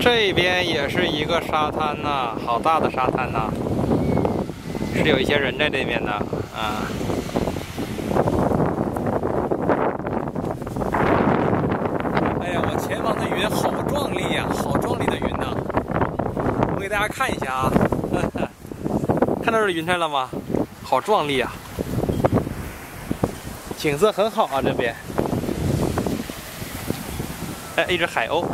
这边也是一个沙滩呐，好大的沙滩呐，是有一些人在这边的啊。哎呀，我前方的云好壮丽呀，好壮丽的云呐！我给大家看一下啊，看到这云彩了吗？好壮丽啊！景色很好啊，这边。哎，一只海鸥。